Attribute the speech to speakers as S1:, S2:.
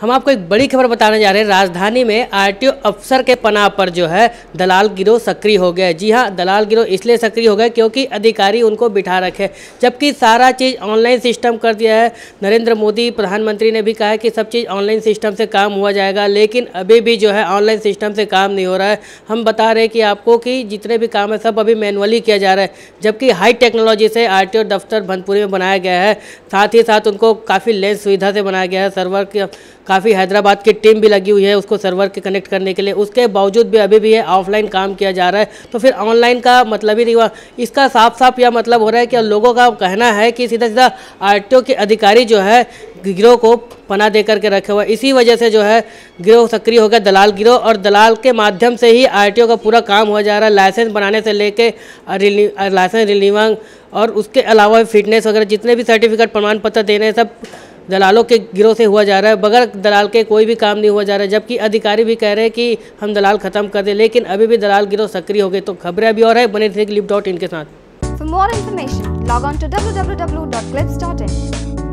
S1: हम आपको एक बड़ी खबर बताने जा रहे हैं। राजधानी में आरटीओ अफसर के पनाह पर जो है, दलाल गिरोह सक्रिय हो गया जी हाँ दलाल गिरोह इसलिए सक्रिय हो गए क्योंकि अधिकारी उनको बिठा रखे जबकि सारा चीज़ ऑनलाइन सिस्टम कर दिया है। नरेंद्र मोदी प्रधानमंत्री ने भी कहा है कि सब चीज़ ऑनलाइन सिस्टम से काम हुआ जाएगा, लेकिन अभी भी जो है ऑनलाइन सिस्टम से काम नहीं हो रहा है। हम बता रहे हैं कि आपको कि जितने भी काम है, सब अभी मैनुअली किया जा रहा है। जबकि हाई टेक्नोलॉजी से आरटीओ दफ्तर भनपुरी में बनाया गया है। साथ ही साथ उनको काफ़ी लेंस सुविधा से बनाया गया है। सर्वर के काफ़ी हैदराबाद की टीम भी लगी हुई है उसको सर्वर के कनेक्ट करने के लिए। उसके बावजूद भी अभी भी है ऑफलाइन काम किया जा रहा है। तो फिर ऑनलाइन का मतलब ही नहीं हुआ। इसका साफ़ साफ़ यह मतलब हो रहा है कि लोगों का कहना है कि सीधा सीधा आर के अधिकारी जो है, गिरोह को पना दे करके रखे हुआ इसी वजह से जो है, गिरोह सक्रिय हो गया। दलाल गिरोह और दलाल के माध्यम से ही आरटीओ का पूरा काम हो जा रहा है। लाइसेंस बनाने से लेके लाइसेंस रिन्यूअल और उसके अलावा फिटनेस वगैरह जितने भी सर्टिफिकेट प्रमाण पत्र देने सब दलालों के गिरोह से हुआ जा रहा है, बगैर दलाल के कोई भी काम नहीं हुआ जा रहा है, जबकि अधिकारी भी कह रहे हैं कि हम दलाल खत्म कर दें, लेकिन अभी भी दलाल गिरोह सक्रिय हो गए तो खबरें अभी और है बने थे क्लिप डॉट इन के साथ
S2: log on to www.clips.in.